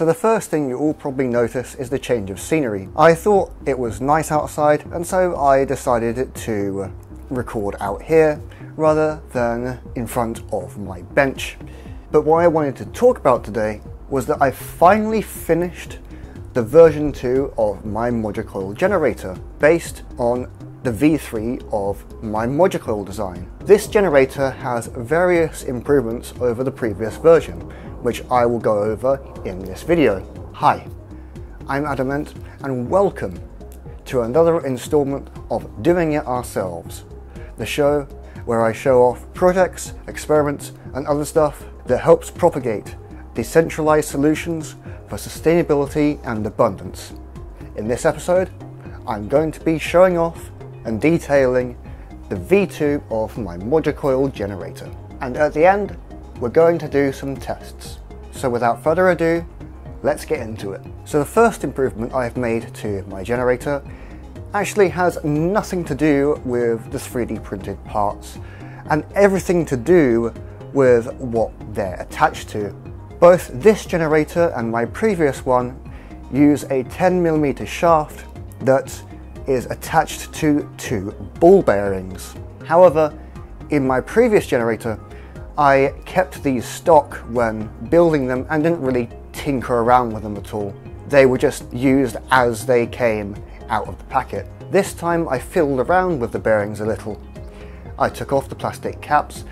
So the first thing you all probably notice is the change of scenery. I thought it was nice outside and so I decided to record out here rather than in front of my bench. But what I wanted to talk about today was that I finally finished the version 2 of my Moducoil generator based on the V3 of my Moducoil design. This generator has various improvements over the previous version, which I will go over in this video. Hi, I'm AdamEnt and welcome to another installment of Doing It Ourselves, the show where I show off projects, experiments and other stuff that helps propagate decentralized solutions for sustainability and abundance. In this episode, I'm going to be showing off and detailing the V2 of my Moducoil generator. And at the end, we're going to do some tests. So without further ado, let's get into it. So the first improvement I've made to my generator actually has nothing to do with the 3D printed parts and everything to do with what they're attached to. Both this generator and my previous one use a 10mm shaft that is attached to two ball bearings. However, in my previous generator, I kept these stock when building them and didn't really tinker around with them at all. They were just used as they came out of the packet. This time I fiddled around with the bearings a little. I took off the plastic caps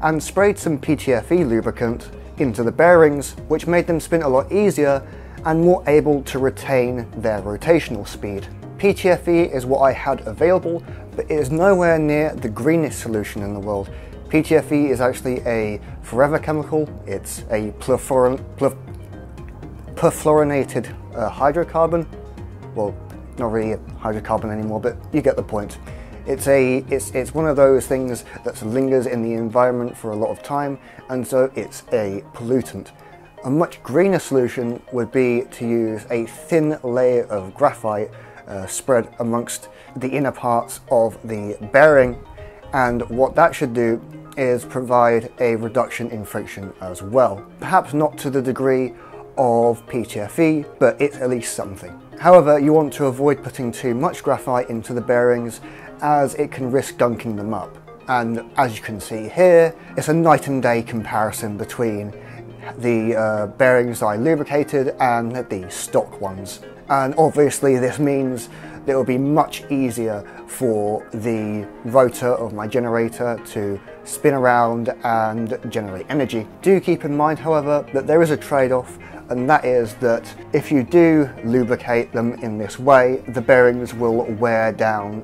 and sprayed some PTFE lubricant into the bearings, which made them spin a lot easier and more able to retain their rotational speed. PTFE is what I had available, but it is nowhere near the greenest solution in the world. PTFE is actually a forever chemical. It's a perfluorinated uh, hydrocarbon. Well, not really a hydrocarbon anymore, but you get the point. It's a it's it's one of those things that lingers in the environment for a lot of time, and so it's a pollutant. A much greener solution would be to use a thin layer of graphite uh, spread amongst the inner parts of the bearing, and what that should do is provide a reduction in friction as well. Perhaps not to the degree of PTFE, but it's at least something. However, you want to avoid putting too much graphite into the bearings as it can risk dunking them up. And as you can see here, it's a night and day comparison between the uh, bearings I lubricated and the stock ones. And obviously this means that it will be much easier for the rotor of my generator to spin around and generate energy. Do keep in mind, however, that there is a trade-off and that is that if you do lubricate them in this way, the bearings will wear down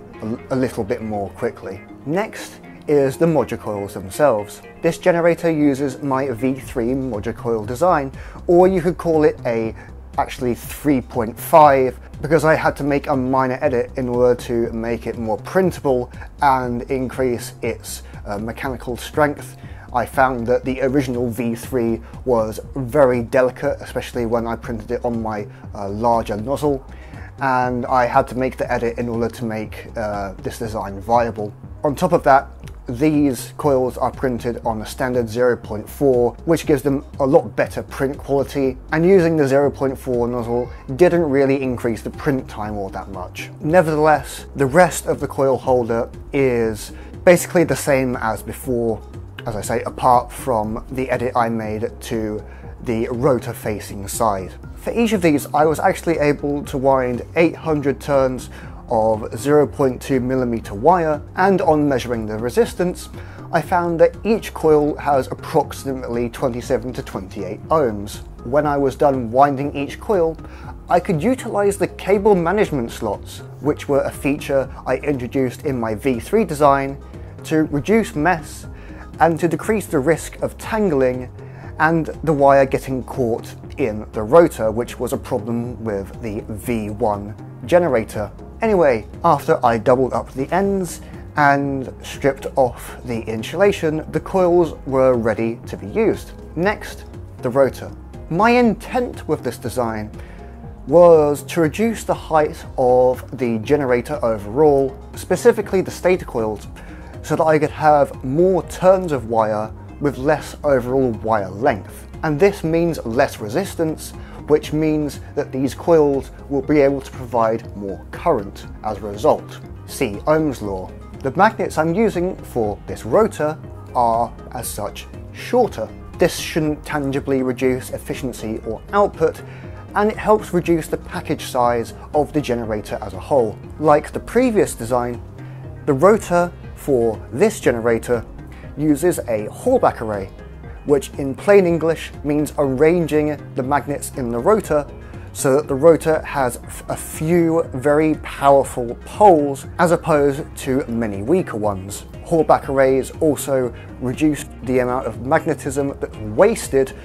a, little bit more quickly. Next is the Moducoils themselves. This generator uses my V3 Moducoil design, or you could call it a actually 3.5 because I had to make a minor edit in order to make it more printable and increase its uh, mechanical strength I found that the original V3 was very delicate, especially when I printed it on my uh, larger nozzle, and I had to make the edit in order to make uh, this design viable. On top of that, these coils are printed on a standard 0.4, which gives them a lot better print quality, and using the 0.4 nozzle didn't really increase the print time all that much. Nevertheless, the rest of the coil holder is basically the same as before, as I say, apart from the edit I made to the rotor facing side. For each of these, I was actually able to wind 800 turns of 0.2 millimeter wire, and on measuring the resistance, I found that each coil has approximately 27 to 28 ohms. When I was done winding each coil, I could utilize the cable management slots, which were a feature I introduced in my V3 design to reduce mess and to decrease the risk of tangling and the wire getting caught in the rotor, which was a problem with the V1 generator. Anyway, after I doubled up the ends and stripped off the insulation, the coils were ready to be used. Next, the rotor. My intent with this design was to reduce the height of the generator overall, specifically the stator coils, so that I could have more turns of wire with less overall wire length. And this means less resistance, which means that these coils will be able to provide more current as a result. See Ohm's law. The magnets I'm using for this rotor are, as such, shorter. This shouldn't tangibly reduce efficiency or output, and it helps reduce the package size of the generator as a whole. Like the previous design, the rotor for this generator uses a Halbach array, which in plain English means arranging the magnets in the rotor so that the rotor has a few very powerful poles as opposed to many weaker ones. Halbach arrays also reduce the amount of magnetism that's wasted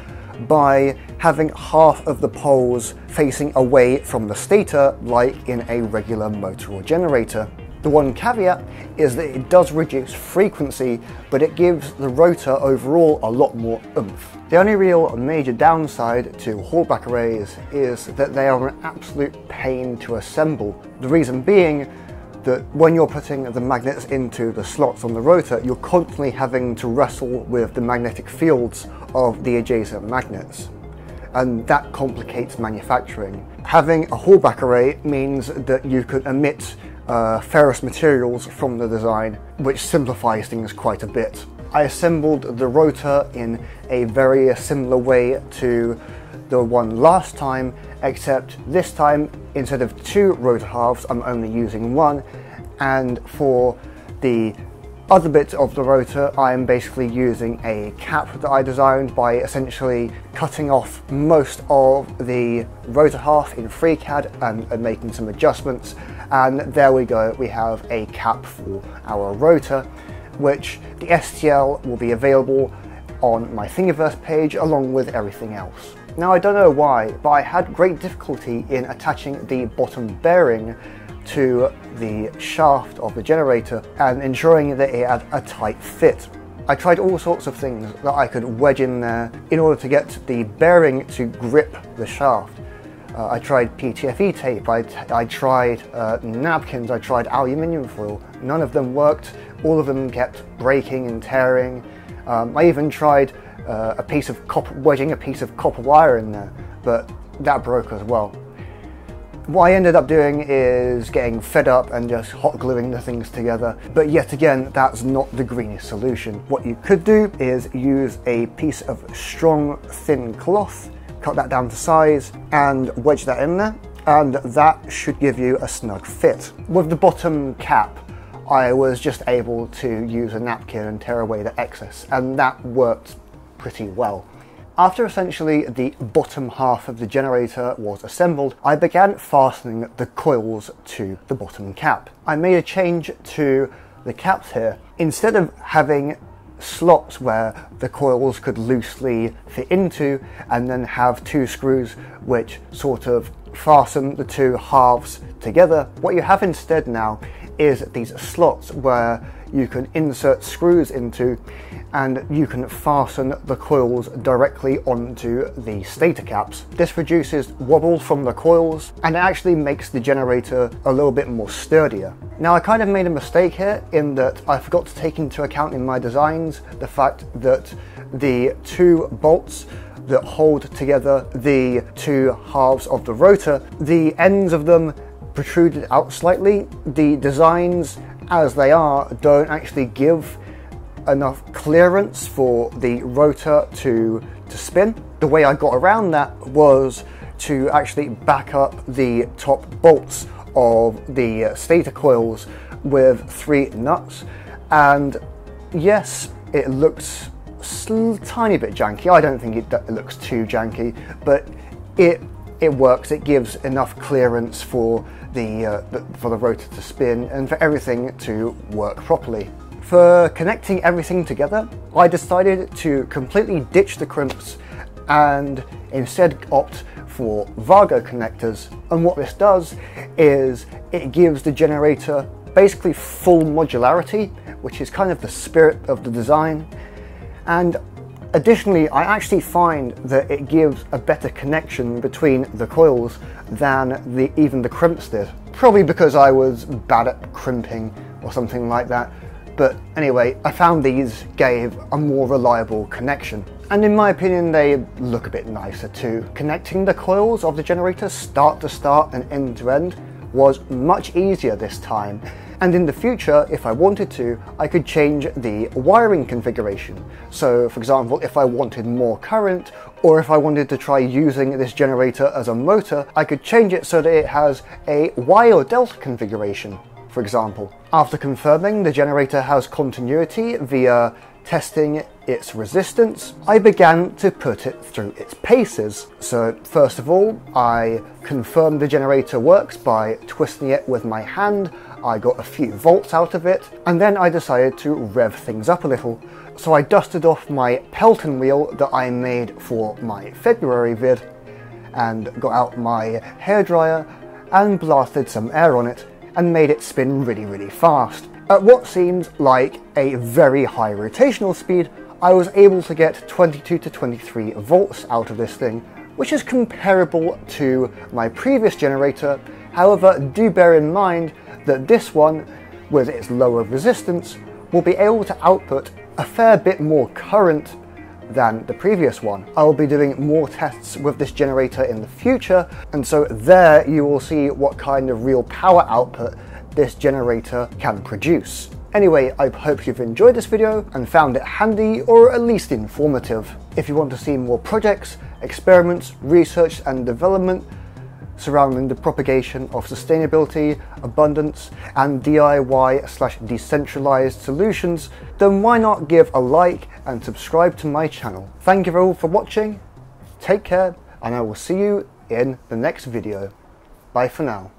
by having half of the poles facing away from the stator like in a regular motor or generator. The one caveat is that it does reduce frequency, but it gives the rotor overall a lot more oomph. The only real major downside to Halbach arrays is that they are an absolute pain to assemble. The reason being that when you're putting the magnets into the slots on the rotor, you're constantly having to wrestle with the magnetic fields of the adjacent magnets. And that complicates manufacturing. Having a Halbach array means that you could emit uh, ferrous materials from the design, which simplifies things quite a bit. I assembled the rotor in a very similar way to the one last time, except this time instead of two rotor halves, I'm only using one, and for the other bits of the rotor, I am basically using a cap that I designed by essentially cutting off most of the rotor half in FreeCAD and, and making some adjustments and there we go, we have a cap for our rotor, which the STL will be available on my Thingiverse page along with everything else. Now I don't know why, but I had great difficulty in attaching the bottom bearing to the shaft of the generator and ensuring that it had a tight fit. I tried all sorts of things that I could wedge in there in order to get the bearing to grip the shaft. Uh, I tried PTFE tape, I, I tried uh, napkins, I tried aluminium foil. None of them worked. All of them kept breaking and tearing. Um, I even tried uh, a piece of copper, wedging a piece of copper wire in there, but that broke as well. What I ended up doing is getting fed up and just hot gluing the things together. But yet again, that's not the greenest solution. What you could do is use a piece of strong, thin cloth cut that down to size and wedge that in there and that should give you a snug fit. With the bottom cap, I was just able to use a napkin and tear away the excess and that worked pretty well. After essentially the bottom half of the generator was assembled, I began fastening the coils to the bottom cap. I made a change to the caps here. Instead of having slots where the coils could loosely fit into and then have two screws which sort of fasten the two halves together. What you have instead now is these slots where you can insert screws into and you can fasten the coils directly onto the stator caps. This reduces wobble from the coils and it actually makes the generator a little bit more sturdier. Now I kind of made a mistake here in that I forgot to take into account in my designs the fact that the two bolts that hold together the two halves of the rotor, the ends of them protruded out slightly. The designs as they are don't actually give enough clearance for the rotor to, to spin. The way I got around that was to actually back up the top bolts of the uh, stator coils with three nuts and yes it looks tiny bit janky I don't think it looks too janky but it it works it gives enough clearance for the, uh, the, for the rotor to spin and for everything to work properly. For connecting everything together, I decided to completely ditch the crimps and instead opt for Wago connectors. And what this does is it gives the generator basically full modularity, which is kind of the spirit of the design. And Additionally, I actually find that it gives a better connection between the coils than the, even the crimps did. Probably because I was bad at crimping or something like that. But anyway, I found these gave a more reliable connection. And in my opinion, they look a bit nicer too. Connecting the coils of the generator start to start and end to end was much easier this time. And in the future, if I wanted to, I could change the wiring configuration. So for example, if I wanted more current, or if I wanted to try using this generator as a motor, I could change it so that it has a Y or delta configuration, for example. After confirming the generator has continuity via testing its resistance, I began to put it through its paces. So first of all, I confirmed the generator works by twisting it with my hand. I got a few volts out of it, and then I decided to rev things up a little. So I dusted off my Pelton wheel that I made for my February vid, and got out my hairdryer and blasted some air on it, and made it spin really, really fast. At what seems like a very high rotational speed, I was able to get 22 to 23 volts out of this thing, which is comparable to my previous generator. However, do bear in mind that this one, with its lower resistance, will be able to output a fair bit more current than the previous one. I will be doing more tests with this generator in the future, and so there you will see what kind of real power output this generator can produce. Anyway, I hope you've enjoyed this video and found it handy or at least informative. If you want to see more projects, experiments, research and development surrounding the propagation of sustainability, abundance and DIY slash decentralized solutions, then why not give a like and subscribe to my channel. Thank you all for watching, take care and I will see you in the next video. Bye for now.